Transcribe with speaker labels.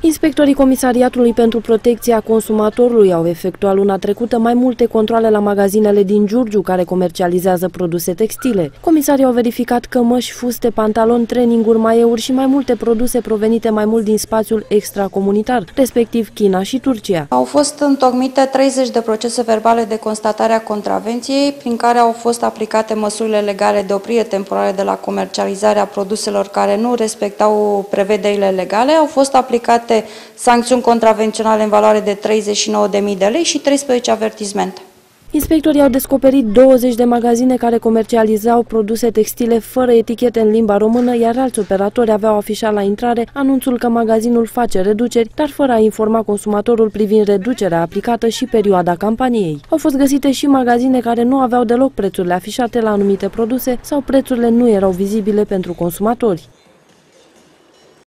Speaker 1: Inspectorii Comisariatului pentru Protecția Consumatorului au efectuat luna trecută mai multe controle la magazinele din Giurgiu care comercializează produse textile. Comisarii au verificat cămăși, fuste, pantaloni, treninguri, maieuri și mai multe produse provenite mai mult din spațiul extracomunitar, respectiv China și Turcia.
Speaker 2: Au fost întocmite 30 de procese verbale de constatare a contravenției, prin care au fost aplicate măsurile legale de oprire temporară de la comercializarea produselor care nu respectau prevederile legale. Au fost aplicate aplicate sancțiuni contravenționale în valoare de 39.000 de lei și 13 avertizmente.
Speaker 1: Inspectorii au descoperit 20 de magazine care comercializau produse textile fără etichete în limba română, iar alți operatori aveau afișat la intrare anunțul că magazinul face reduceri, dar fără a informa consumatorul privind reducerea aplicată și perioada campaniei. Au fost găsite și magazine care nu aveau deloc prețurile afișate la anumite produse sau prețurile nu erau vizibile pentru consumatori.